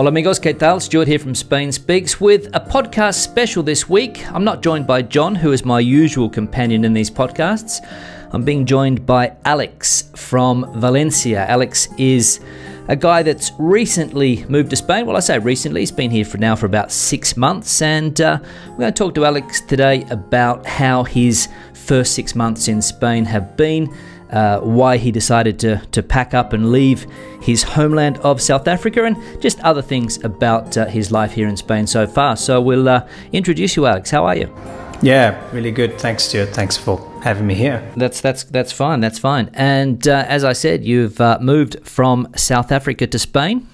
Hola amigos, ¿qué tal? Stuart here from Spain Speaks with a podcast special this week. I'm not joined by John, who is my usual companion in these podcasts. I'm being joined by Alex from Valencia. Alex is a guy that's recently moved to Spain. Well, I say recently, he's been here for now for about six months, and uh, we're going to talk to Alex today about how his first six months in Spain have been uh, why he decided to, to pack up and leave his homeland of South Africa, and just other things about uh, his life here in Spain so far. So we'll uh, introduce you, Alex. How are you? Yeah, really good. Thanks, Stuart. Thanks for having me here. That's that's that's fine. That's fine. And uh, as I said, you've uh, moved from South Africa to Spain.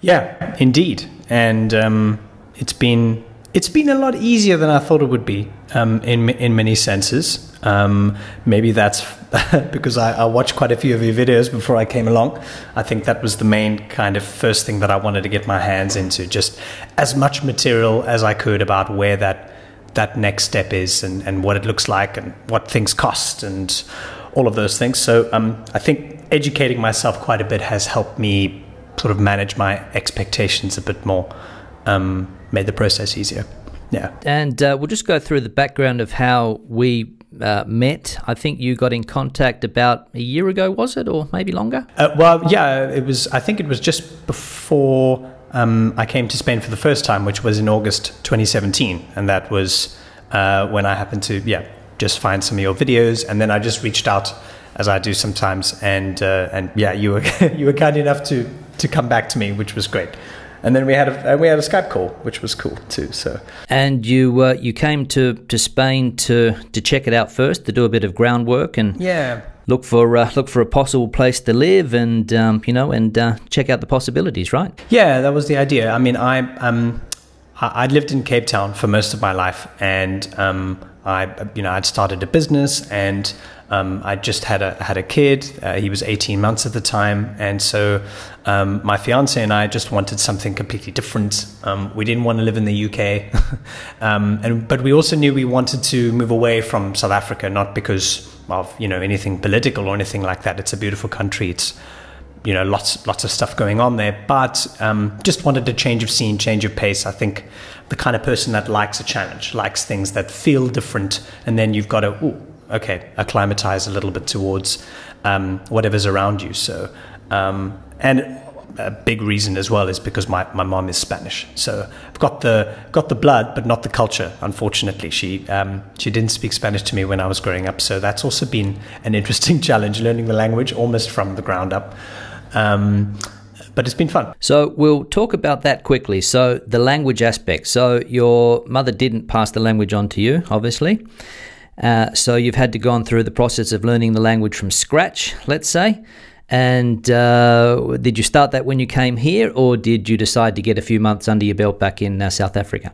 Yeah, indeed. And um, it's been it's been a lot easier than I thought it would be um, in in many senses. Um, maybe that's because I, I, watched quite a few of your videos before I came along. I think that was the main kind of first thing that I wanted to get my hands into, just as much material as I could about where that that next step is and, and what it looks like and what things cost and all of those things. So um, I think educating myself quite a bit has helped me sort of manage my expectations a bit more, um, made the process easier. Yeah. And uh, we'll just go through the background of how we uh, met. I think you got in contact about a year ago, was it, or maybe longer? Uh, well, yeah, it was. I think it was just before um, I came to Spain for the first time, which was in August 2017, and that was uh, when I happened to, yeah, just find some of your videos, and then I just reached out as I do sometimes, and uh, and yeah, you were you were kind enough to to come back to me, which was great and then we had a we had a Skype call, which was cool too. So and you uh, you came to, to Spain to to check it out first, to do a bit of groundwork and yeah. Look for uh, look for a possible place to live, and um, you know, and uh, check out the possibilities, right? Yeah, that was the idea. I mean, I um, I, lived in Cape Town for most of my life, and um, I you know I'd started a business, and um, I just had a had a kid. Uh, he was 18 months at the time, and so um, my fiance and I just wanted something completely different. Um, we didn't want to live in the UK, um, and but we also knew we wanted to move away from South Africa, not because of you know anything political or anything like that. It's a beautiful country. It's you know lots lots of stuff going on there, but um, just wanted a change of scene, change of pace. I think the kind of person that likes a challenge, likes things that feel different, and then you've got to ooh, okay, acclimatize a little bit towards um, whatever's around you. So, um, and a big reason as well is because my, my mom is Spanish. So I've got the got the blood, but not the culture. Unfortunately, she um, she didn't speak Spanish to me when I was growing up. So that's also been an interesting challenge, learning the language almost from the ground up. Um, but it's been fun. So we'll talk about that quickly. So the language aspect. So your mother didn't pass the language on to you, obviously. Uh, so you've had to go on through the process of learning the language from scratch, let's say. And uh, did you start that when you came here, or did you decide to get a few months under your belt back in uh, South Africa?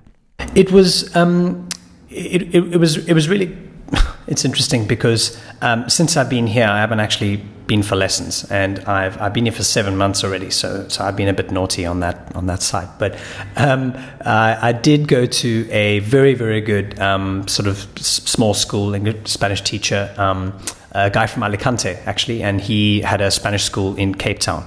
It was um, it, it, it, was it was really it's interesting because um, since I've been here, I haven't actually been for lessons, and I've I've been here for seven months already. So so I've been a bit naughty on that on that side. But um, I did go to a very very good um, sort of small school English Spanish teacher. Um, a guy from Alicante actually, and he had a Spanish school in Cape Town,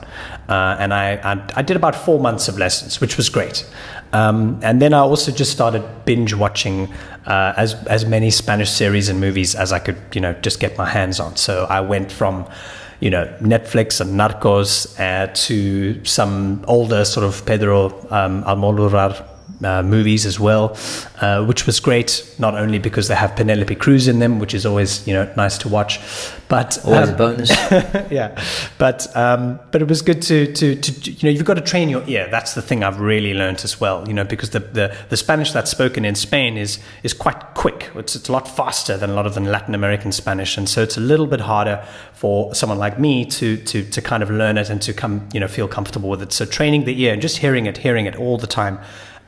uh, and I, I, I did about four months of lessons, which was great. Um, and then I also just started binge watching uh, as as many Spanish series and movies as I could, you know, just get my hands on. So I went from you know Netflix and Narcos uh, to some older sort of Pedro um, Almodovar uh, movies as well, uh, which was great. Not only because they have Penelope Cruz in them, which is always you know nice to watch, but always um, a bonus. yeah, but um, but it was good to, to, to you know you've got to train your ear. That's the thing I've really learned as well. You know because the, the, the Spanish that's spoken in Spain is is quite quick. It's it's a lot faster than a lot of the Latin American Spanish, and so it's a little bit harder for someone like me to to to kind of learn it and to come you know feel comfortable with it. So training the ear and just hearing it, hearing it all the time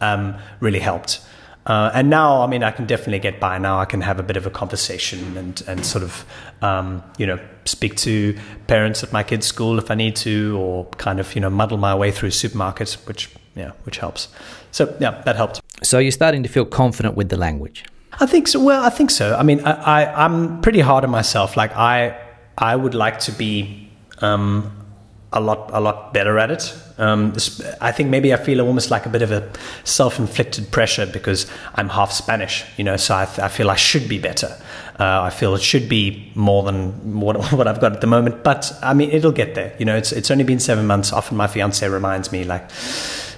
um, really helped. Uh, and now, I mean, I can definitely get by. Now I can have a bit of a conversation and, and sort of, um, you know, speak to parents at my kids' school if I need to, or kind of, you know, muddle my way through supermarkets, which, yeah, which helps. So, yeah, that helped. So you're starting to feel confident with the language? I think so. Well, I think so. I mean, I, I, am pretty hard on myself. Like, I, I would like to be um, a lot a lot better at it. Um, I think maybe I feel almost like a bit of a self-inflicted pressure because I'm half Spanish, you know. So I, I feel I should be better. Uh, I feel it should be more than what, what I've got at the moment. But I mean, it'll get there. You know, it's it's only been seven months. Often my fiance reminds me like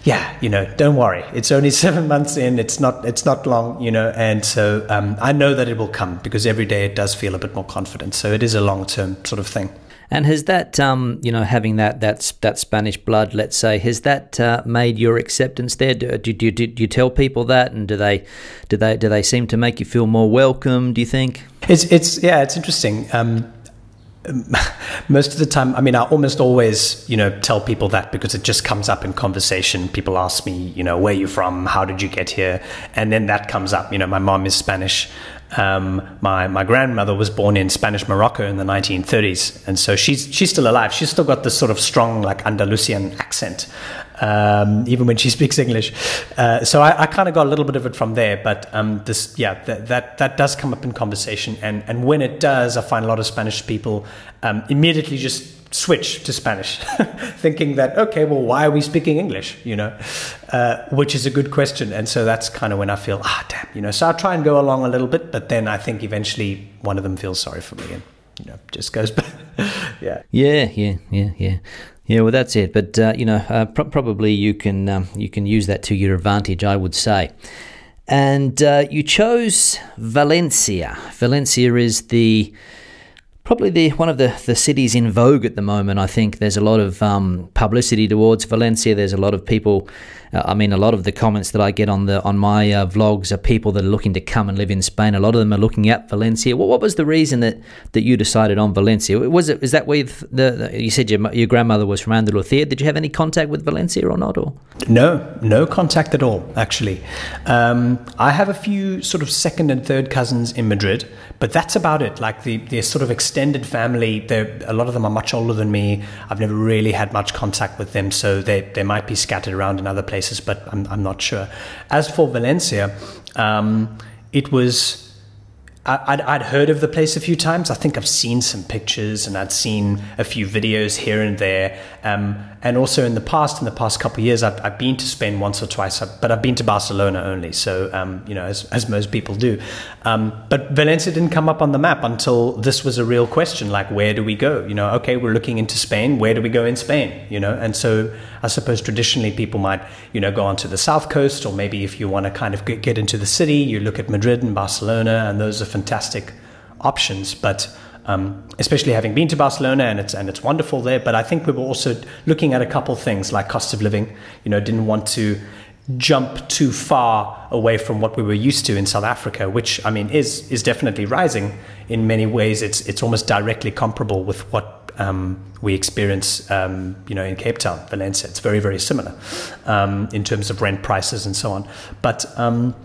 yeah, you know, don't worry. It's only seven months in. It's not. It's not long. You know, and so um, I know that it will come because every day it does feel a bit more confident. So it is a long term sort of thing. And has that, um, you know, having that that that Spanish blood, let's say, has that uh, made your acceptance there? Do, do, do, do, you tell people that, and do they do they do they seem to make you feel more welcome? Do you think? It's it's yeah, it's interesting. Um, most of the time, I mean, I almost always, you know, tell people that because it just comes up in conversation. People ask me, you know, where you from? How did you get here? And then that comes up. You know, my mom is Spanish. Um, my my grandmother was born in Spanish Morocco in the 1930s, and so she's she's still alive. She's still got this sort of strong like Andalusian accent, um, even when she speaks English. Uh, so I, I kind of got a little bit of it from there. But um, this, yeah, that, that that does come up in conversation, and and when it does, I find a lot of Spanish people um, immediately just switch to Spanish, thinking that okay, well, why are we speaking English? You know, uh, which is a good question, and so that's kind of when I feel ah damn, you know. So I try and go along a little bit, but then I think eventually one of them feels sorry for me and you know just goes back. yeah. Yeah, yeah, yeah, yeah. Yeah, well, that's it. But uh, you know, uh, probably you can um, you can use that to your advantage, I would say. And uh, you chose Valencia. Valencia is the probably the one of the, the cities in vogue at the moment. I think there's a lot of um, publicity towards Valencia. There's a lot of people. Uh, I mean, a lot of the comments that I get on the on my uh, vlogs are people that are looking to come and live in Spain. A lot of them are looking at Valencia. What, what was the reason that, that you decided on Valencia? Was it is that with the, the you said your, your grandmother was from Andalusia? Did you have any contact with Valencia or not? Or no, no contact at all. Actually, um, I have a few sort of second and third cousins in Madrid, but that's about it. Like the the sort of extended family, a lot of them are much older than me. I've never really had much contact with them, so they, they might be scattered around in other places, but I'm, I'm not sure. As for Valencia, um, it was I'd, I'd heard of the place a few times. I think I've seen some pictures and I'd seen a few videos here and there. Um, and also in the past, in the past couple of years, I've, I've, been to Spain once or twice, but I've been to Barcelona only. So, um, you know, as, as, most people do. Um, but Valencia didn't come up on the map until this was a real question like, where do we go? You know, okay, we're looking into Spain. Where do we go in Spain? You know, and so I suppose traditionally people might, you know, go onto the south coast, or maybe if you want to kind of get into the city, you look at Madrid and Barcelona, and those are fantastic options. But um, especially having been to Barcelona and it's and it's wonderful there. But I think we were also looking at a couple things like cost of living. You know, didn't want to jump too far away from what we were used to in South Africa, which I mean is is definitely rising in many ways. It's it's almost directly comparable with what um, we experience, um, you know, in Cape Town, Valencia. It's very very similar um, in terms of rent prices and so on. But um,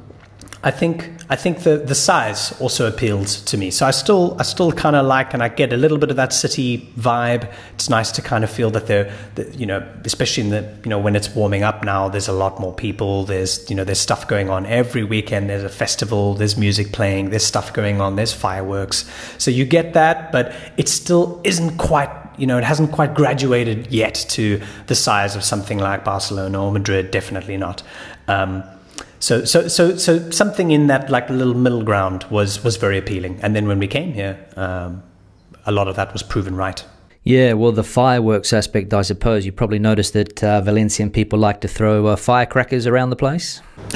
I think I think the, the size also appealed to me. So I still I still kind of like and I get a little bit of that city vibe. It's nice to kind of feel that they're you know especially in the you know when it's warming up now. There's a lot more people. There's you know there's stuff going on every weekend. There's a festival. There's music playing. There's stuff going on. There's fireworks. So you get that, but it still isn't quite you know, it hasn't quite graduated yet to the size of something like Barcelona or Madrid. Definitely not. Um, so, so, so, so something in that like little middle ground was was very appealing. And then when we came here, um, a lot of that was proven right. Yeah, well, the fireworks aspect, I suppose you probably noticed that uh, Valencian people like to throw uh, firecrackers around the place.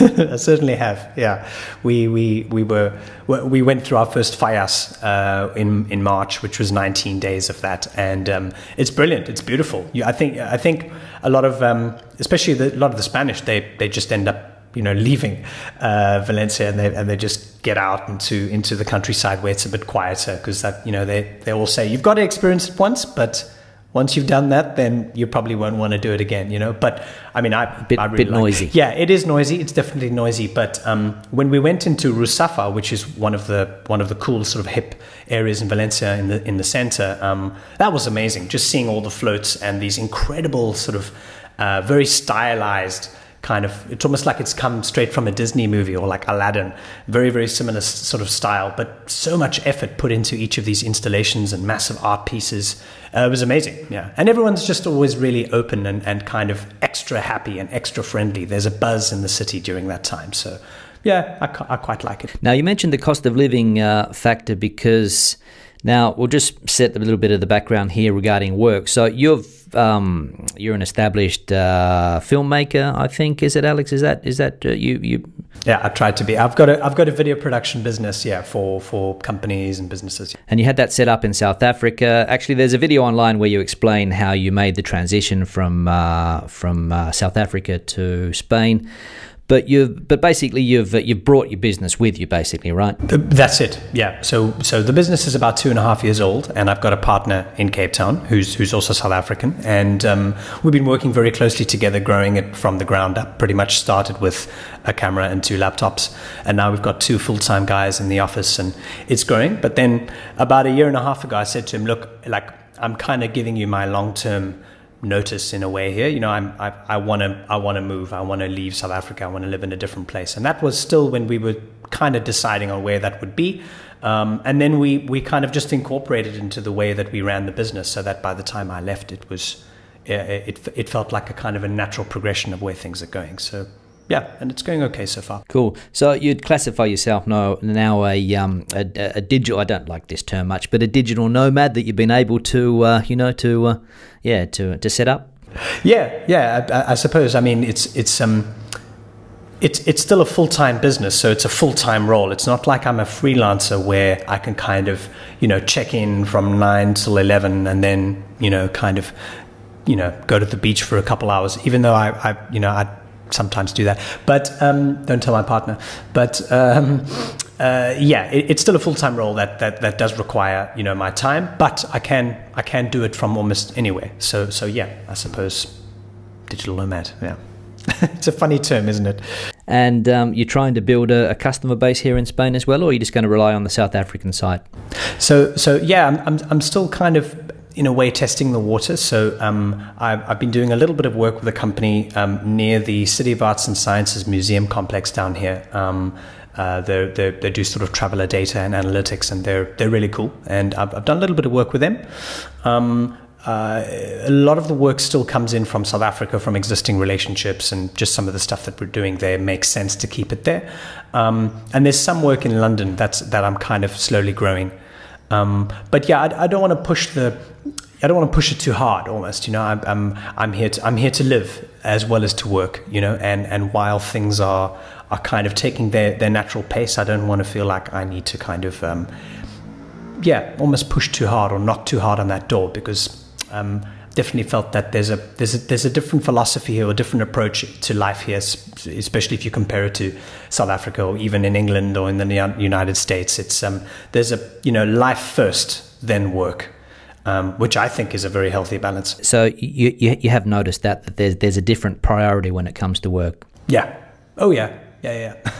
I certainly have. Yeah, we we we were we went through our first Fallas uh, in in March, which was 19 days of that, and um, it's brilliant. It's beautiful. You, I think I think a lot of um, especially the, a lot of the Spanish they they just end up you know leaving uh, Valencia and they and they just get out into into the countryside where it's a bit quieter because that you know they they all say you've got to experience it once but once you've done that then you probably won't want to do it again you know? But I mean I bit, I really bit noisy. Yeah it is noisy. It's definitely noisy but um, when we went into Ruzafa which is one of the one of the cool sort of hip areas in Valencia in the in the center um, that was amazing. Just seeing all the floats and these incredible sort of uh, very stylized kind of it's almost like it's come straight from a Disney movie or like Aladdin. Very very similar sort of style, but so much effort put into each of these installations and massive art pieces. Uh, it was amazing, yeah. And everyone's just always really open and, and kind of extra happy and extra friendly. There's a buzz in the city during that time, so yeah, I, I quite like it. Now you mentioned the cost of living uh, factor because. Now we'll just set a little bit of the background here regarding work. So you've um, you're an established uh, filmmaker, I think. Is it Alex? Is that is that uh, you you? Yeah, I've tried to be. I've got a I've got a video production business. Yeah, for for companies and businesses. And you had that set up in South Africa. Actually, there's a video online where you explain how you made the transition from uh, from uh, South Africa to Spain. But you've, but basically, you've you've brought your business with you, basically, right? That's it. Yeah. So so the business is about two and a half years old, and I've got a partner in Cape Town who's who's also South African, and um, we've been working very closely together, growing it from the ground up. Pretty much started with a camera and two laptops, and now we've got two full time guys in the office, and it's growing. But then about a year and a half ago, I said to him, "Look, like I'm kind of giving you my long term." Notice in a way here. You know, I'm, I, I want to I want to move. I want to leave South Africa. I want to live in a different place. And that was still when we were kind of deciding on where that would be. Um, and then we we kind of just incorporated into the way that we ran the business, so that by the time I left, it was it it felt like a kind of a natural progression of where things are going. So yeah, and it's going okay so far. Cool. So you'd classify yourself now now a um a, a, digital. I don't like this term much, but a digital nomad that you've been able to uh, you know to uh, yeah to to set up. Yeah, yeah. I, I suppose. I mean, it's it's um. It's, it's still a full time business, so it's a full time role. It's not like I'm a freelancer where I can kind of, you know, check in from nine till 11 and then, you know, kind of, you know, go to the beach for a couple hours, even though I, I you know, I sometimes do that. But um, don't tell my partner. But um, uh, yeah, it, it's still a full time role that, that that does require you know my time. But I can I can do it from almost anywhere. So so yeah, I suppose digital nomad. Yeah, it's a funny term, isn't it? And um, you're trying to build a, a, customer base here in Spain as well, or are you just going to rely on the South African side? So so yeah, I'm I'm, I'm still kind of in a way testing the water. So um, I've, I've, been doing a little bit of work with a company um, near the City of Arts and Sciences Museum complex down here. Um, uh, they they do sort of traveler data and analytics, and they're they're really cool. And I've, I've done a little bit of work with them. Um, uh, a lot of the work still comes in from South Africa, from existing relationships, and just some of the stuff that we're doing there makes sense to keep it there. Um, and there's some work in London that's that I'm kind of slowly growing. Um, but yeah, I, I don't want to push the I don't want to push it too hard. Almost, you know, I'm I'm, I'm here to I'm here to live as well as to work. You know, and and while things are are kind of taking their their natural pace, I don't want to feel like I need to kind of um, yeah, almost push too hard or knock too hard on that door because. Um, definitely felt that there's a there's a there's a different philosophy here, or a different approach to life here, especially if you compare it to South Africa or even in England or in the United States. It's um, there's a you know life first, then work. Um, which I think is a very healthy balance. So you, you, you have noticed that, that there's there's a different priority when it comes to work. Yeah. Oh yeah. Yeah, yeah,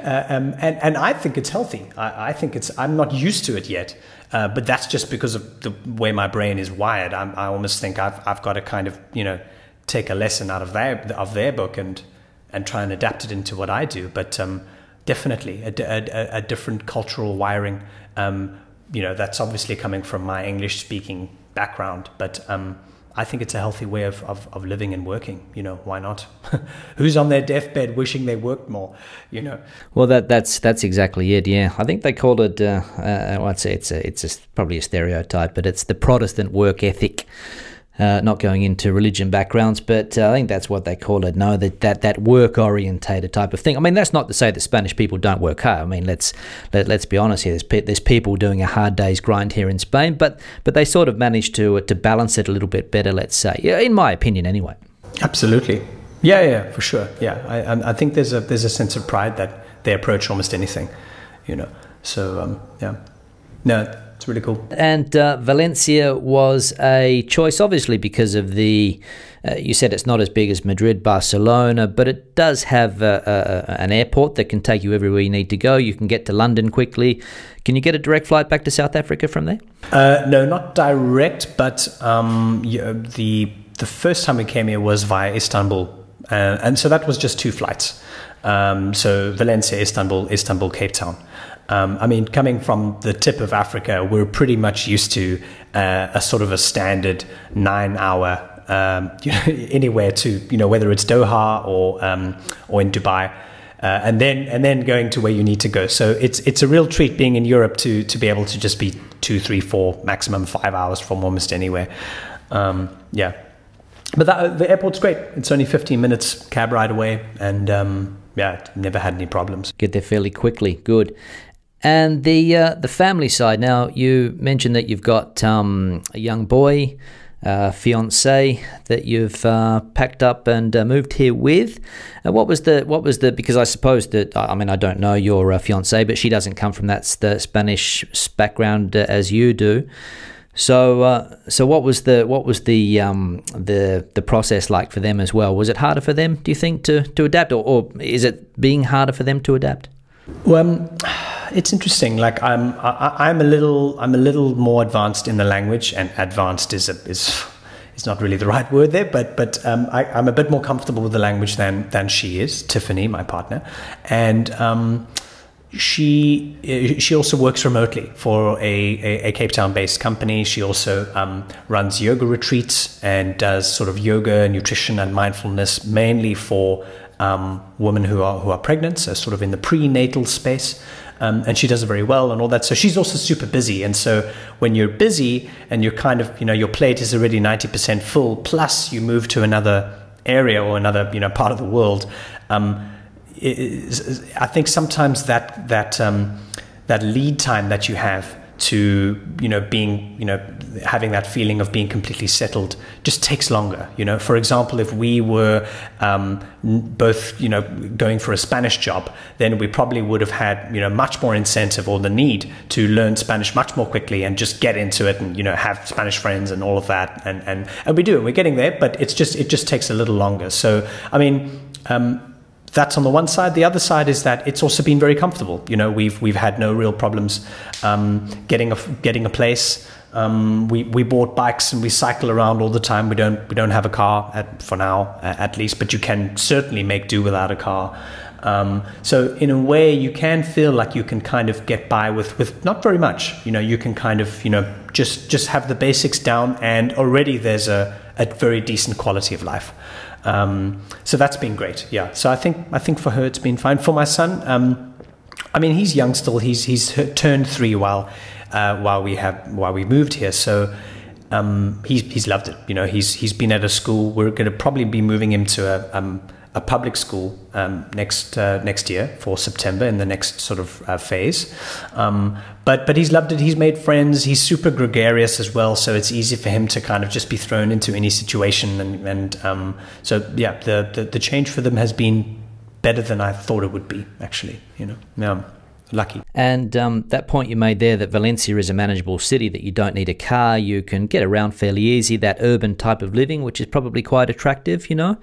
uh, um, and and I think it's healthy. I, I think it's. I'm not used to it yet, uh, but that's just because of the way my brain is wired. I'm, i almost think I've I've got to kind of you know take a lesson out of their of their book and and try and adapt it into what I do. But um, definitely a, a, a, different cultural wiring. Um, you know, that's obviously coming from my English speaking background, but um, I think it's a healthy way of, of, of living and working. You know, why not? Who's on their deathbed wishing they worked more? You know. Well, that that's that's exactly it. Yeah, I think they called it. Uh, uh, I'd say it's a, it's a, probably a stereotype, but it's the Protestant work ethic uh, not going into religion backgrounds, but uh, I think that's what they call it. No, that that, that work orientated type of thing. I mean, that's not to say that Spanish people don't work hard. I mean, let's let, let's be honest here. There's pe- there's people doing a hard day's grind here in Spain, but but they sort of managed to to balance it a little bit better. Let's say, in my opinion, anyway. Absolutely. Yeah, yeah, for sure. Yeah, I I think there's a there's a sense of pride that they approach almost anything, you know. So um, yeah, no it's really cool. And uh, Valencia was a choice, obviously, because of the. Uh, you said it's not as big as Madrid, Barcelona, but it does have an airport that can take you everywhere you need to go. You can get to London quickly. Can you get a direct flight back to South Africa from there? Uh, no, not direct, but um, the the first time we came here was via Istanbul uh, and so that was just two flights. Um, so Valencia, Istanbul, Istanbul, Cape Town. Um, I mean, coming from the tip of Africa, we're pretty much used to uh, a sort of a standard nine-hour um, you know, anywhere to you know whether it's Doha or um, or in Dubai. Uh, and then and then going to where you need to go. So it's it's a real treat being in Europe to to be able to just be two, three, four, maximum five hours from almost anywhere. Um, yeah, but that, the airport's great. It's only 15 minutes cab ride away, and um, yeah, never had any problems. Get there fairly quickly. Good. And the uh, the family side. Now you mentioned that you've got um, a young boy uh, fiance that you've uh, packed up and uh, moved here with. Uh, what was the what was the because I suppose that I mean I don't know your uh, fiance, but she doesn't come from that the Spanish background uh, as you do. So so what was the what was the um, the the process like for them as well? Was it harder for them? Do you think to to adapt, or, or is it being harder for them to adapt? Well, um, it's interesting. Like I'm, I, am a little, I'm a little more advanced in the language, and advanced is a, is is not really the right word there, but but um, I, am a bit more comfortable with the language than than she is, Tiffany, my partner, and. Um, she she also works remotely for a, a, a Cape Town based company. She also um, runs yoga retreats and does sort of yoga, nutrition, and mindfulness mainly for um, women who are who are pregnant, so sort of in the prenatal space. Um, and she does it very well and all that. So she's also super busy. And so when you're busy and you're kind of, you know, your plate is already 90% full, plus you move to another area or another, you know, part of the world, um, I think sometimes that, that, um, that lead time that you have to you know being you know having that feeling of being completely settled just takes longer you know. For example if we were um, both you know going for a spanish job then we probably would have had you know much more incentive or the need to learn spanish much more quickly and just get into it and you know have spanish friends and all of that and and, and we do and we're getting there but it's just it just takes a little longer. So i mean um, that's on the one side. The other side is that it's also been very comfortable. You know, we've we've had no real problems um, getting a getting a place. Um, we we bought bikes and we cycle around all the time. We don't we don't have a car at, for now at least, but you can certainly make do without a car. Um, so in a way, you can feel like you can kind of get by with with not very much. You know, you can kind of you know just just have the basics down, and already there's a a very decent quality of life. Um, so that's been great. Yeah. So I think I think for her it's been fine. For my son, um, I mean he's young still. He's he's turned three while uh, while we have while we moved here. So. Um, he's he's loved it. You know, he's he's been at a school. We're going to probably be moving him to a um, a public school um, next uh, next year for September in the next sort of uh, phase. Um, but but he's loved it. He's made friends. He's super gregarious as well, so it's easy for him to kind of just be thrown into any situation. And and um, so yeah, the, the, the change for them has been better than I thought it would be. Actually, you know, yeah. Lucky. And um, that point you made there that Valencia is a manageable city, that you don't need a car, you can get around fairly easy, that urban type of living, which is probably quite attractive, you know.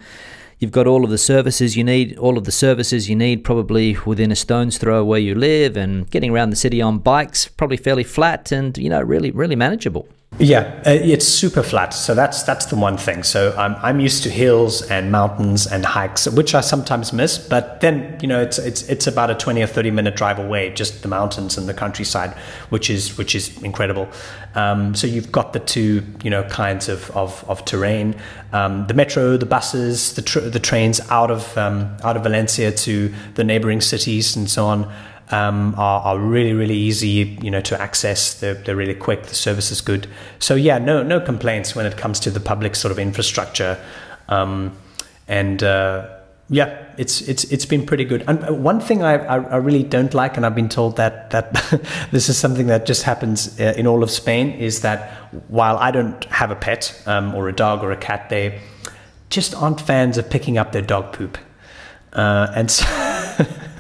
You've got all of the services you need, all of the services you need probably within a stone's throw where you live, and getting around the city on bikes, probably fairly flat and, you know, really, really manageable. Yeah, uh, it's super flat. So that's that's the one thing. So I'm I'm used to hills and mountains and hikes, which I sometimes miss. But then you know it's it's it's about a 20 or 30 minute drive away, just the mountains and the countryside, which is which is incredible. Um, so you've got the two you know kinds of of, of terrain, um, the metro, the buses, the tr- the trains out of um, out of Valencia to the neighboring cities and so on um, are, are, really really easy you know to access. They're, they're really quick. The service is good. So yeah no no complaints when it comes to the public sort of infrastructure. Um, and uh, yeah it's it's it's been pretty good. And uh, one thing I, I, I really don't like and I've been told that that this is something that just happens uh, in all of Spain is that while I don't have a pet um, or a dog or a cat they just aren't fans of picking up their dog poop. Uh, and so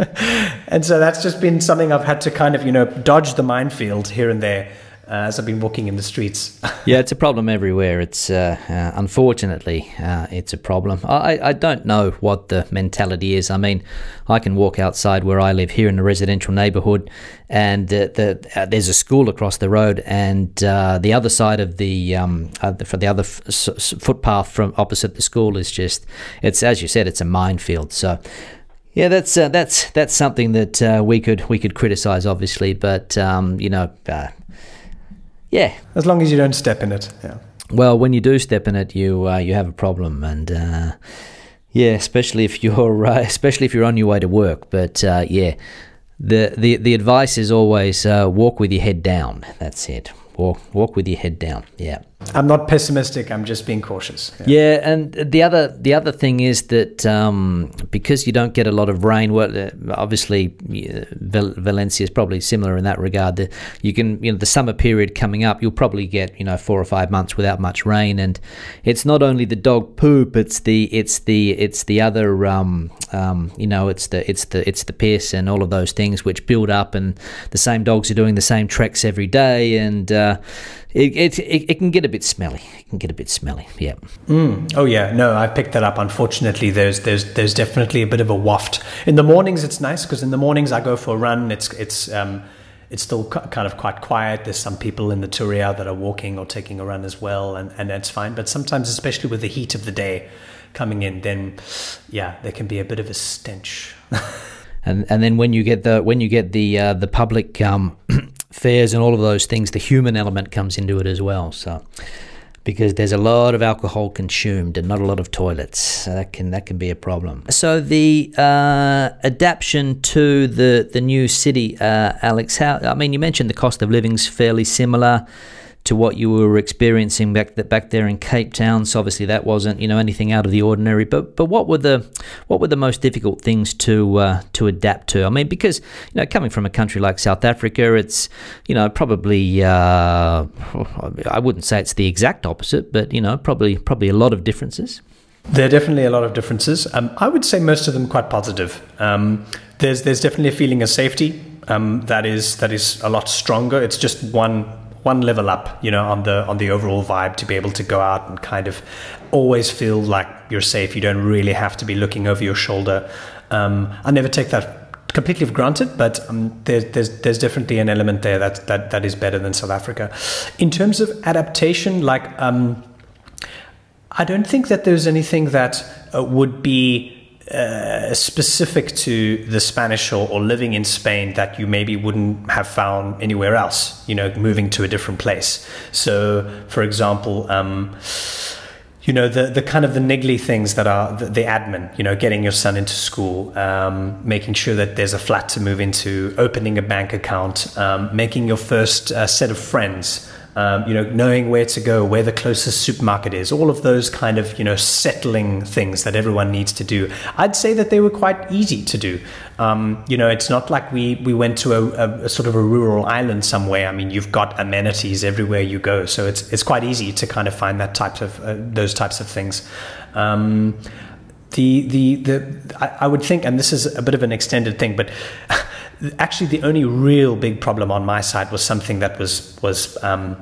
and so that's just been something I've had to kind of, you know, dodge the minefield here and there. uh, as I've been walking in the streets. yeah, it's a problem everywhere. It's uh, uh, unfortunately uh, it's a problem. I, I don't know what the mentality is. I mean, I can walk outside where I live here in a residential neighbourhood, and uh, the, uh, there's a school across the road, and the other side of the um, for the other footpath from opposite the school is just it's as you said, it's a minefield. So. Yeah, that's uh, that's that's something that uh, we could we could criticize, obviously, but um, you know, uh, yeah. As long as you don't step in it, yeah. Well, when you do step in it, you uh, you have a problem, and uh, yeah, especially if you're uh, especially if you're on your way to work. But yeah, the the the advice is always walk with your head down. That's it. Walk walk with your head down. Yeah. I'm not pessimistic. I'm just being cautious. Yeah, yeah and the other the other thing is that um, because you don't get a lot of rain, well, uh, obviously Val- Valencia is probably similar in that regard. That you can, you know, the summer period coming up, you'll probably get you know four or five months without much rain, and it's not only the dog poop, it's the it's the it's the other um, um, you know it's the it's the it's the piss and all of those things which build up, and the same dogs are doing the same treks every day, and uh, it, it, it, it, can get a bit smelly. It can get a bit smelly. Yeah. Mm. Oh yeah. No, I've picked that up. Unfortunately, there's there's there's definitely a bit of a waft. In the mornings, it's nice because in the mornings I go for a run. It's it's um, it's still kind of quite quiet. There's some people in the Turia that are walking or taking a run as well, and and that's fine. But sometimes, especially with the heat of the day coming in, then yeah, there can be a bit of a stench. and and then when you get the when you get the uh, the public um, fairs and all of those things, the human element comes into it as well. So because there's a lot of alcohol consumed and not a lot of toilets, so that can that can be a problem. So the uh, adaptation to the the new city, uh, Alex. How I mean, you mentioned the cost of living's fairly similar to what you were experiencing back back there in Cape Town. So obviously that wasn't you know anything out of the ordinary. But but what were the what were the most difficult things to uh, to adapt to? I mean, because you know coming from a country like South Africa, it's you know probably uh, I wouldn't say it's the exact opposite, but you know probably probably a lot of differences. There are definitely a lot of differences. Um, I would say most of them quite positive. Um, there's there's definitely a feeling of safety um, that is that is a lot stronger. It's just one one level up, you know, on the on the overall vibe to be able to go out and kind of always feel like you're safe. You don't really have to be looking over your shoulder. Um, I never take that completely for granted, but um, there's, there's there's definitely an element there that that that is better than South Africa. In terms of adaptation, like um, I don't think that there's anything that uh, would be uh, specific to the Spanish or, or, living in Spain that you maybe wouldn't have found anywhere else, you know, moving to a different place. So, for example, um, you know, the, the kind of the niggly things that are the, the admin, you know, getting your son into school, um, making sure that there's a flat to move into, opening a bank account, um, making your first uh, set of friends um, you know, knowing where to go, where the closest supermarket is, all of those kind of, you know, settling things that everyone needs to do. I'd say that they were quite easy to do. Um, you know, it's not like we, we went to a, a, a, sort of a rural island somewhere. I mean, you've got amenities everywhere you go. So it's, it's quite easy to kind of find that type of, uh, those types of things. Um, the, the, the, I, I would think, and this is a bit of an extended thing, but actually the only real big problem on my side was something that was was um,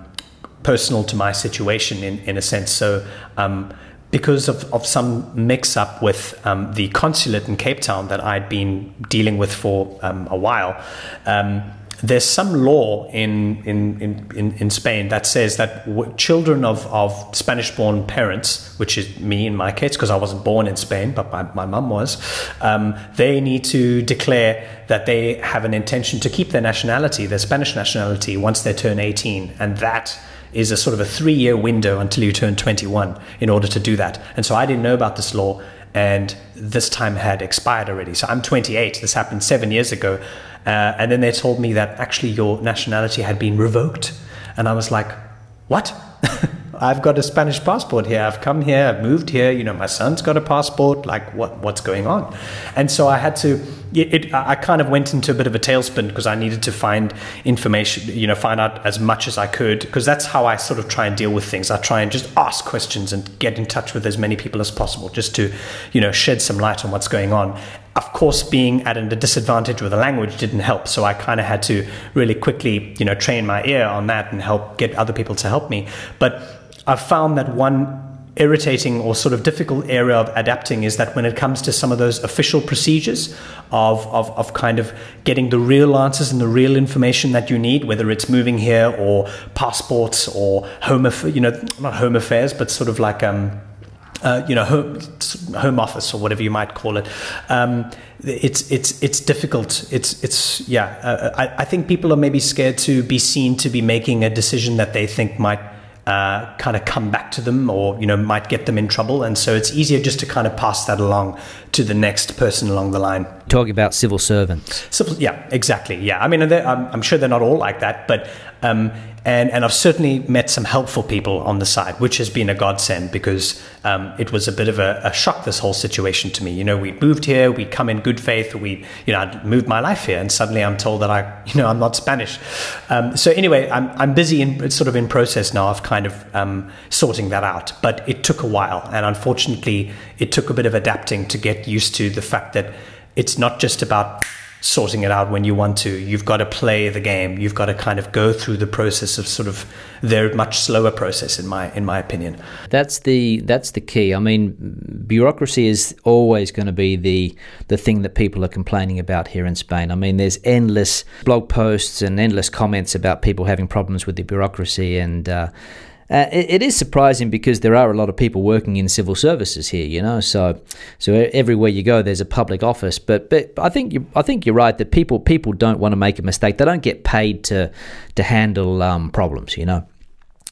personal to my situation in, in a sense. So um, because of, of some mix up with um, the consulate in Cape Town that I'd been dealing with for um, a while, um, there's some law in, in, in, in Spain that says that w- children of, of Spanish born parents, which is me in my case, because I wasn't born in Spain, but my, my mum was, um, they need to declare that they have an intention to keep their nationality, their Spanish nationality, once they turn 18. And that is a sort of a three year window until you turn 21 in order to do that. And so I didn't know about this law, and this time had expired already. So I'm 28. This happened seven years ago. Uh, and then they told me that actually your nationality had been revoked. And I was like, what? I've got a Spanish passport here. I've come here. I've moved here. You know, my son's got a passport. Like, what what's going on? And so I had to. It, it, I kind of went into a bit of a tailspin because I needed to find information. You know, find out as much as I could because that's how I sort of try and deal with things. I try and just ask questions and get in touch with as many people as possible, just to, you know, shed some light on what's going on. Of course, being at a disadvantage with the language didn't help. So I kind of had to really quickly, you know, train my ear on that and help get other people to help me. But I found that one irritating or sort of difficult area of adapting is that when it comes to some of those official procedures of, of, of kind of getting the real answers and the real information that you need, whether it's moving here or passports or home, you know, not home affairs, but sort of like, um, uh, you know, home, home office or whatever you might call it. Um, it's it's it's difficult. It's it's yeah. Uh, I, I think people are maybe scared to be seen to be making a decision that they think might uh, kind of come back to them or you know might get them in trouble and so it's easier just to kind of pass that along to the next person along the line talking about civil servants civil, yeah exactly yeah i mean I'm, I'm, sure they're not all like that but um, and, and I've certainly met some helpful people on the side, which has been a godsend because um, it was a bit of a, a, shock, this whole situation to me. You know, we moved here, we come in good faith, we, you know, I'd moved my life here, and suddenly I'm told that I, you know, I'm not Spanish. Um, so anyway, I'm, I'm busy in sort of in process now of kind of um, sorting that out. But it took a while, and unfortunately, it took a bit of adapting to get used to the fact that it's not just about sorting it out when you want to. You've got to play the game. You've got to kind of go through the process of sort of their much slower process in my in my opinion. That's the that's the key. I mean, bureaucracy is always going to be the the thing that people are complaining about here in Spain. I mean, there's endless blog posts and endless comments about people having problems with the bureaucracy and uh, uh, it, it is surprising because there are a lot of people working in civil services here, you know. So, so everywhere you go, there's a public office. But, but I think you, I think you're right that people people don't want to make a mistake. They don't get paid to to handle um, problems, you know.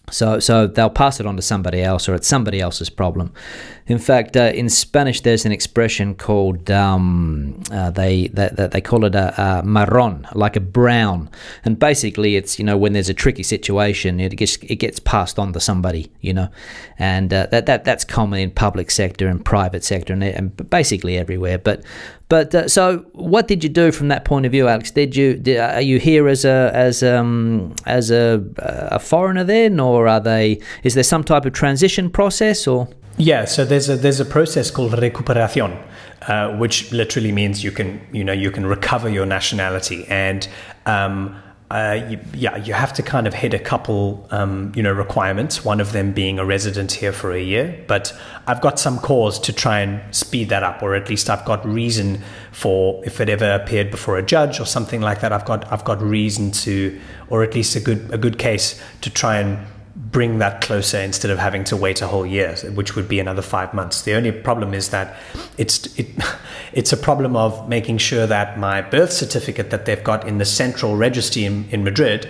So, so they'll pass it on to somebody else, or it's somebody else's problem. In fact, uh, in Spanish, there's an expression called um, uh, they, they they call it a, a, marron, like a brown, and basically it's you know when there's a tricky situation, it gets it gets passed on to somebody, you know, and uh, that that that's common in public sector and private sector and, and basically everywhere. But but uh, so what did you do from that point of view, Alex? Did you did, are you here as a as um as a a foreigner then, or are they? Is there some type of transition process or? Yeah, so there's a there's a process called recuperación, uh, which literally means you can you know you can recover your nationality, and um, uh, you, yeah, you have to kind of hit a couple, um, you know, requirements. One of them being a resident here for a year. But I've got some cause to try and speed that up, or at least I've got reason for if it ever appeared before a judge or something like that. I've got I've got reason to, or at least a good a good case to try and bring that closer instead of having to wait a whole year, which would be another five months. The only problem is that it's it, it's a problem of making sure that my birth certificate that they've got in the central registry in, in Madrid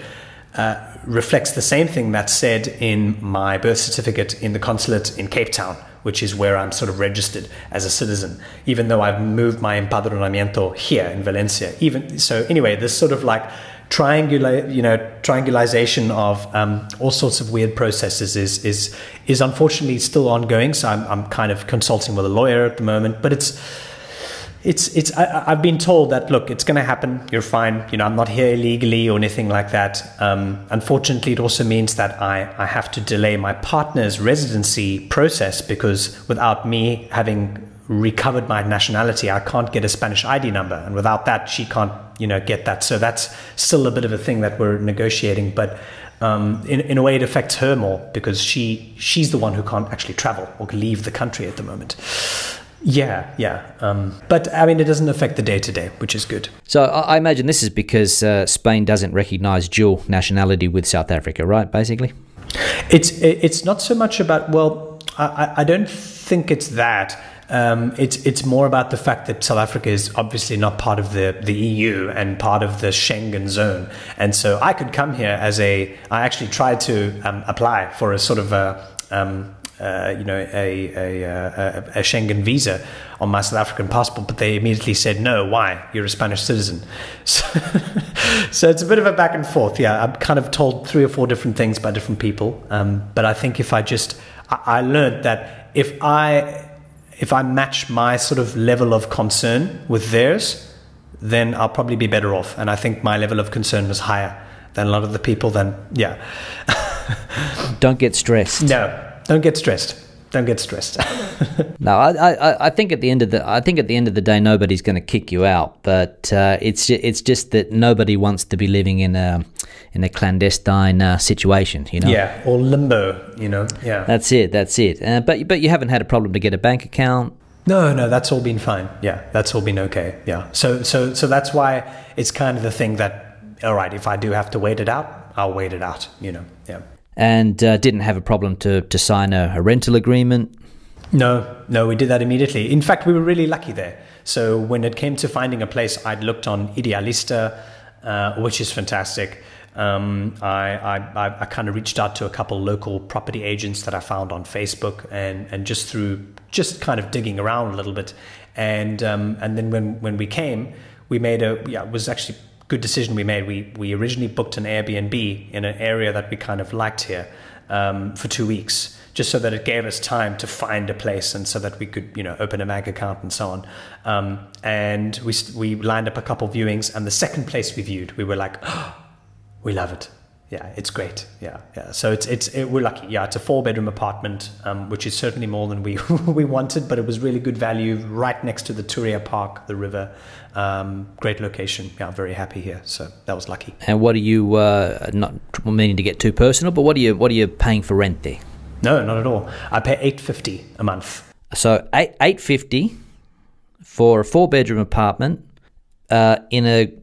uh, reflects the same thing that's said in my birth certificate in the consulate in Cape Town, which is where I'm sort of registered as a citizen, even though I've moved my empadronamiento here in Valencia. Even so, anyway, this sort of like triangulate, you know, triangulation of um, all sorts of weird processes is is is unfortunately still ongoing. So I'm I'm kind of consulting with a lawyer at the moment, but it's it's it's I, have been told that look, it's going to happen. You're fine. You know, I'm not here illegally or anything like that. Um, unfortunately, it also means that I I have to delay my partner's residency process because without me having recovered my nationality, I can't get a Spanish ID number, and without that, she can't you know get that. So that's still a bit of a thing that we're negotiating, but. Um, in, in a way, it affects her more because she she's the one who can't actually travel or leave the country at the moment. Yeah, yeah. Um, but I mean, it doesn't affect the day to day, which is good. So I imagine this is because uh, Spain doesn't recognize dual nationality with South Africa, right? Basically, it's it's not so much about. Well, I, I don't think it's that. Um, it's it's more about the fact that South Africa is obviously not part of the, the EU and part of the Schengen zone, and so I could come here as a. I actually tried to um, apply for a sort of a. Um, uh, you know, a, a, a, a, Schengen visa on my South African passport, but they immediately said, no, why? You're a Spanish citizen. So, so it's a bit of a back and forth. Yeah, I'm kind of told three or four different things by different people. Um, but I think if I just, I, I learned that if I if I match my sort of level of concern with theirs, then I'll probably be better off. And I think my level of concern was higher than a lot of the people. Then, yeah. don't get stressed. No, don't get stressed. Don't get stressed. no, I, I, I think at the end of the I think at the end of the day nobody's going to kick you out, but uh, it's it's just that nobody wants to be living in a in a clandestine uh, situation, you know. Yeah, or limbo, you know. Yeah. That's it. That's it. Uh, but but you haven't had a problem to get a bank account. No, no, that's all been fine. Yeah, that's all been okay. Yeah. So so so that's why it's kind of the thing that all right, if I do have to wait it out, I'll wait it out, you know. And uh, didn't have a problem to, to sign a, a, rental agreement? No, no, we did that immediately. In fact, we were really lucky there. So when it came to finding a place, I'd looked on Idealista, uh, which is fantastic. Um, I, I, I kind of reached out to a couple local property agents that I found on Facebook, and, and just through just kind of digging around a little bit, and um, and then when when we came, we made a yeah it was actually good decision we made. We we originally booked an Airbnb in an area that we kind of liked here um, for two weeks, just so that it gave us time to find a place and so that we could you know open a bank account and so on. Um, and we we lined up a couple viewings, and the second place we viewed, we were like, oh, we love it yeah, it's great. Yeah, yeah. So it's it's it, we're lucky. Yeah, it's a four bedroom apartment, um, which is certainly more than we we wanted, but it was really good value, right next to the Turia Park, the river. Um, great location. Yeah, I'm very happy here. So that was lucky. And what are you uh, not meaning to get too personal, but what are you what are you paying for rent there? No, not at all. I pay eight fifty a month. So eight eight fifty for a four bedroom apartment uh, in a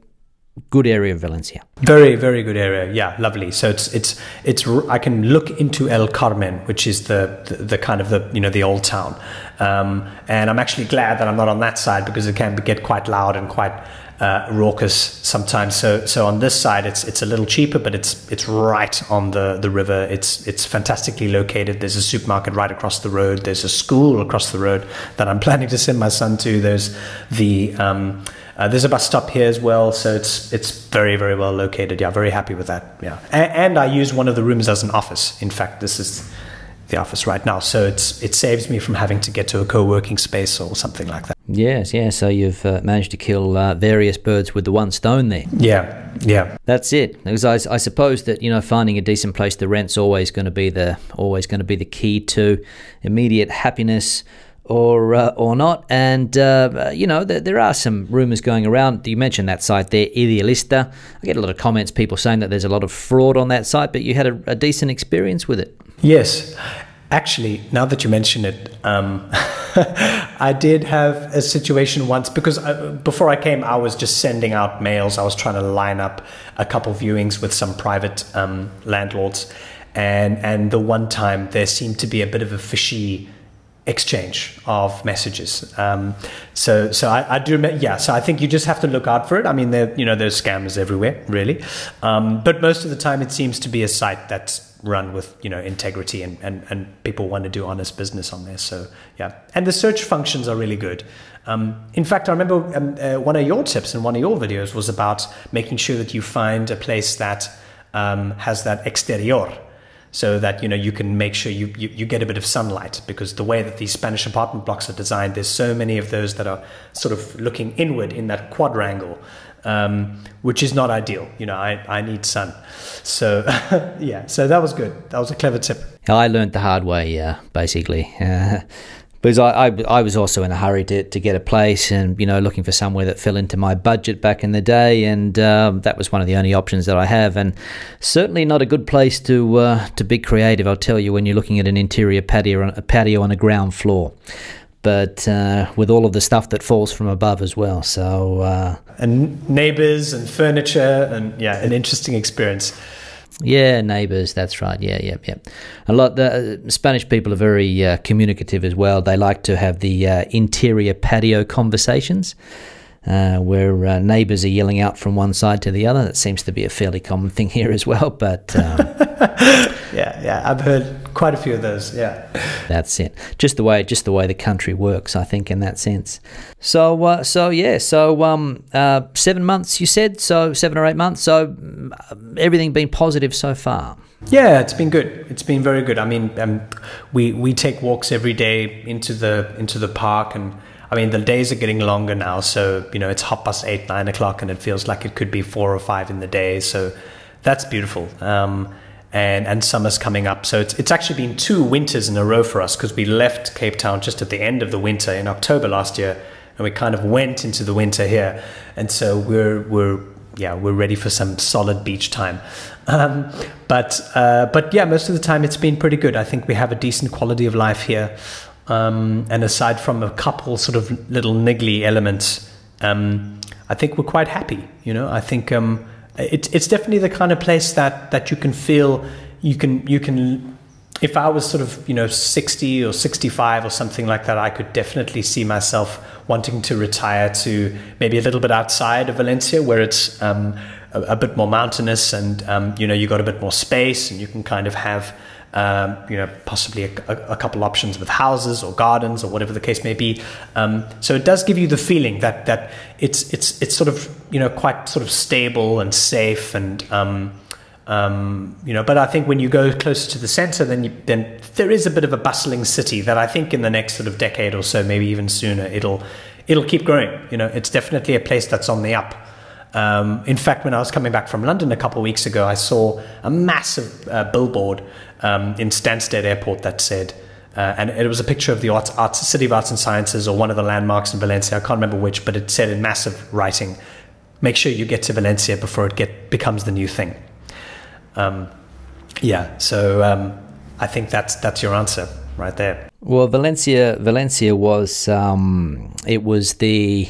good area of Valencia. Very, very good area. Yeah, lovely. So it's it's it's. I can look into El Carmen, which is the the, the kind of the you know the old town, um, and I'm actually glad that I'm not on that side because it can get quite loud and quite. Uh, raucous sometimes. So so on this side, it's it's a little cheaper, but it's it's right on the the river. It's it's fantastically located. There's a supermarket right across the road. There's a school across the road that I'm planning to send my son to. There's the um, uh, there's a bus stop here as well, so it's it's very very well located. Yeah, very happy with that. Yeah, and, and I use one of the rooms as an office. In fact, this is the office right now, so it's it saves me from having to get to a co-working space or something like that. Yes, yeah. So you've uh, managed to kill uh, various birds with the one stone there. Yeah, yeah. That's it. Because I, I suppose that you know finding a decent place to rent's always going to be the always going to be the key to immediate happiness or uh, or not. And uh, you know, there, there, are some rumors going around. You mentioned that site there, Idealista. I get a lot of comments, people saying that there's a lot of fraud on that site, but you had a, a decent experience with it. Yes, actually, now that you mention it. Um, I did have a situation once because I, uh, before I came, I was just sending out mails. I was trying to line up a couple viewings with some private um, landlords, and and the one time there seemed to be a bit of a fishy exchange of messages. Um, so, so I, I, do, yeah. So I think you just have to look out for it. I mean, there, you know, there's scammers everywhere, really. Um, but most of the time, it seems to be a site that's run with you know integrity and, and, and people want to do honest business on there. So yeah, and the search functions are really good. Um, in fact, I remember um, uh, one of your tips in one of your videos was about making sure that you find a place that um, has that exterior so that you know you can make sure you, you, you, get a bit of sunlight because the way that these Spanish apartment blocks are designed, there's so many of those that are sort of looking inward in that quadrangle, um, which is not ideal. You know, I, I need sun. So yeah, so that was good. That was a clever tip. I learned the hard way, yeah, basically. Uh, because I, I, I, was also in a hurry to, to get a place and you know looking for somewhere that fell into my budget back in the day. And um, that was one of the only options that I have. And certainly not a good place to uh, to be creative I'll tell you when you're looking at an interior patio a patio on a ground floor. But uh, with all of the stuff that falls from above as well. So uh, and neighbors and furniture and yeah an interesting experience yeah, neighbors. That's right. Yeah, yeah, yeah. A lot. The uh, Spanish people are very uh, communicative as well. They like to have the uh, interior patio conversations. Uh, where uh, neighbours are yelling out from one side to the other. That seems to be a fairly common thing here as well. But um, yeah, yeah, I've heard quite a few of those. Yeah, that's it. Just the way, just the way the country works, I think, in that sense. So, uh, so yeah, so um, uh, seven months, you said, so seven or eight months. So mm, everything been positive so far. Yeah, it's been good. It's been very good. I mean, um, we we take walks every day into the into the park and I mean, the days are getting longer now, so you know it's half past eight, nine o'clock, and it feels like it could be four or five in the day. So that's beautiful. Um, and and summer's coming up. So it's it's actually been two winters in a row for us because we left Cape Town just at the end of the winter in October last year, and we kind of went into the winter here, and so we're we're yeah we're ready for some solid beach time. Um, but uh, but yeah, most of the time it's been pretty good. I think we have a decent quality of life here, um, and aside from a couple sort of little niggly elements, um, I think we're quite happy. You know, I think um, it, it's definitely the kind of place that that you can feel you can you can if I was sort of you know 60 or 65 or something like that I could definitely see myself wanting to retire to maybe a little bit outside of Valencia where it's um, a, a, bit more mountainous and um, you know you got a bit more space and you can kind of have um, you know, possibly a, a, couple options with houses or gardens or whatever the case may be. Um, so it does give you the feeling that that it's it's it's sort of you know quite sort of stable and safe and um, um you know. But I think when you go closer to the center, then you, then there is a bit of a bustling city that I think in the next sort of decade or so, maybe even sooner, it'll it'll keep growing. You know, it's definitely a place that's on the up. Um, in fact, when I was coming back from London a couple of weeks ago, I saw a massive uh, billboard um, in Stansted Airport that said, uh, and it was a picture of the arts, arts, City of Arts and Sciences or one of the landmarks in Valencia. I can't remember which, but it said in massive writing, "Make sure you get to Valencia before it get becomes the new thing." Um, yeah, so um, I think that's that's your answer right there. Well, Valencia, Valencia was um, it was the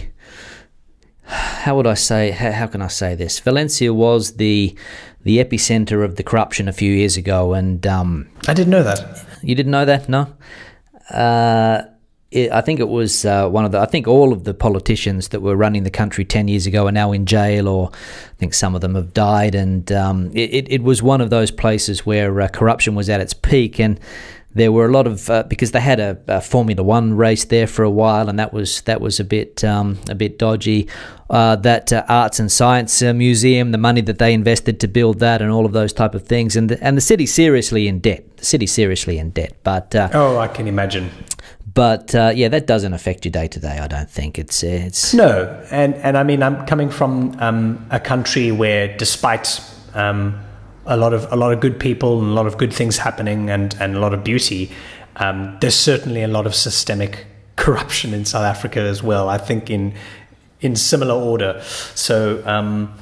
how would I say? How, how, can I say this? Valencia was the the epicenter of the corruption a few years ago, and um, I didn't know that. You didn't know that, no? Uh, it, I think it was uh, one of the. I think all of the politicians that were running the country ten years ago are now in jail, or I think some of them have died. And um, it, it was one of those places where uh, corruption was at its peak, and there were a lot of uh, because they had a, a, Formula One race there for a while, and that was that was a bit um, a bit dodgy. Uh, that uh, arts and science uh, museum, the money that they invested to build that, and all of those type of things, and the, and the city seriously in debt. The city seriously in debt. But uh, oh, I can imagine. But uh, yeah, that doesn't affect your day to day. I don't think it's it's no, and and I mean I'm coming from um, a country where, despite um, a lot of a lot of good people and a lot of good things happening and and a lot of beauty. Um, there's certainly a lot of systemic corruption in South Africa as well. I think in in similar order. So um,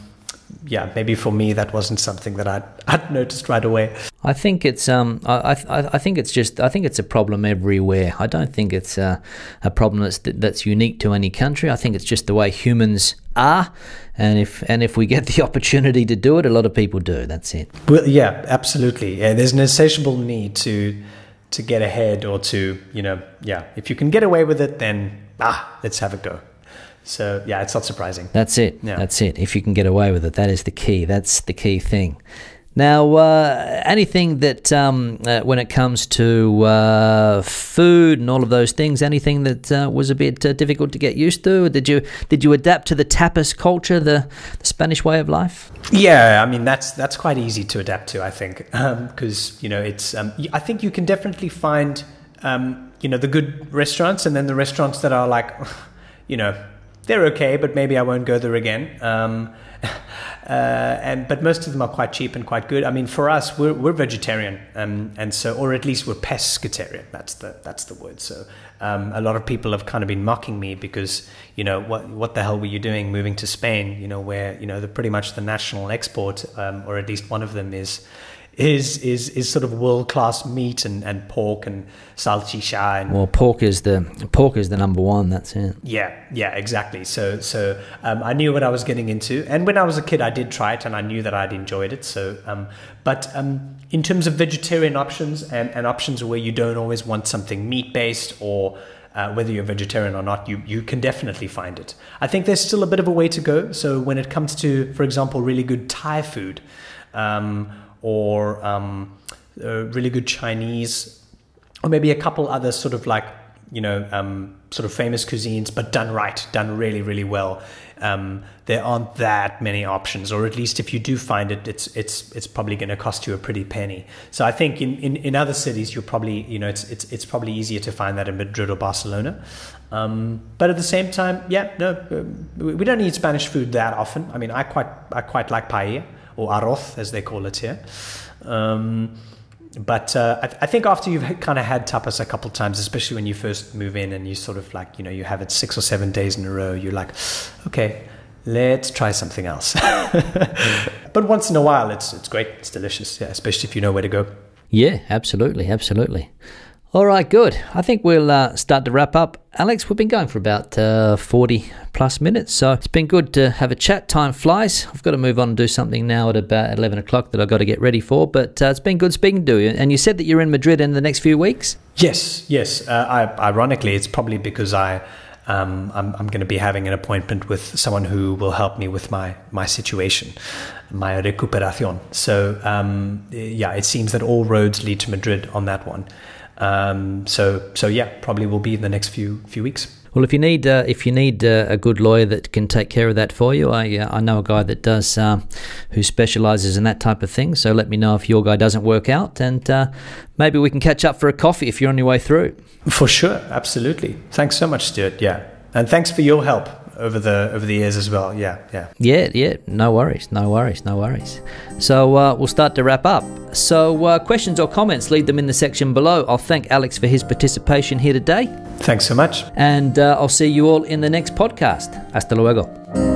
yeah, maybe for me that wasn't something that I'd, I'd noticed right away. I think it's um I, I, I think it's just I think it's a problem everywhere. I don't think it's a, a problem that's that's unique to any country. I think it's just the way humans are, and if and if we get the opportunity to do it, a lot of people do. That's it. Well, yeah, absolutely. Yeah, there's an insatiable need to to get ahead or to you know yeah. If you can get away with it, then ah, let's have a go. So yeah, it's not surprising. That's it. Yeah. That's it. If you can get away with it, that is the key. That's the key thing. Now, uh, anything that um, uh, when it comes to uh, food and all of those things, anything that uh, was a bit uh, difficult to get used to? Did you did you adapt to the tapas culture, the, the Spanish way of life? Yeah, I mean that's that's quite easy to adapt to, I think, because um, you know it's. Um, I think you can definitely find um, you know the good restaurants and then the restaurants that are like, you know, they're okay, but maybe I won't go there again. Um, uh, and but most of them are quite cheap and quite good. I mean, for us, we're, we're vegetarian, um, and so or at least we're pescatarian. That's the that's the word. So um, a lot of people have kind of been mocking me because you know what what the hell were you doing moving to Spain? You know where you know the pretty much the national export, um, or at least one of them is is is is sort of world class meat and, and pork and salchicha and well pork is the pork is the number one that's it yeah yeah exactly so so um, I knew what I was getting into and when I was a kid I did try it and I knew that I'd enjoyed it so um, but um, in terms of vegetarian options and, and options where you don't always want something meat based or uh, whether you're vegetarian or not, you, you can definitely find it. I think there's still a bit of a way to go. So when it comes to, for example, really good Thai food, um, or um, uh, really good Chinese, or maybe a couple other sort of like you know um, sort of famous cuisines, but done right, done really really well. Um, there aren't that many options, or at least if you do find it, it's it's it's probably going to cost you a pretty penny. So I think in, in, in other cities, you're probably you know it's it's it's probably easier to find that in Madrid or Barcelona. Um, but at the same time, yeah, no, uh, we don't eat Spanish food that often. I mean, I quite I quite like paella or arroz as they call it here. Um, but uh, I, I, think after you've kind of had tapas a couple times, especially when you first move in and you sort of like, you know, you have it six or seven days in a row, you're like, okay, let's try something else. but once in a while, it's, it's great. It's delicious, yeah, especially if you know where to go. Yeah, absolutely, absolutely. All right, good. I think we'll uh, start to wrap up. Alex, we've been going for about uh, 40 plus minutes, so it's been good to have a chat. Time flies. I've got to move on and do something now at about 11 o'clock that I've got to get ready for, but uh, it's been good speaking to you. And you said that you're in Madrid in the next few weeks? Yes, yes. Uh, I, ironically, it's probably because I. Um, I'm, I'm going to be having an appointment with someone who will help me with my, my situation, my recuperación. So, um, yeah, it seems that all roads lead to Madrid on that one. Um, so so yeah, probably will be in the next few few weeks. Well, if you need uh, if you need uh, a good lawyer that can take care of that for you, I uh, I know a guy that does uh, who specialises in that type of thing. So let me know if your guy doesn't work out, and uh, maybe we can catch up for a coffee if you're on your way through. For sure, absolutely. Thanks so much, Stuart. Yeah, and thanks for your help over the over the years as well. Yeah, yeah. Yeah, yeah. No worries, no worries, no worries. So uh, we'll start to wrap up. So uh, questions or comments, leave them in the section below. I'll thank Alex for his participation here today. Thanks so much. And uh, I'll see you all in the next podcast. Hasta luego.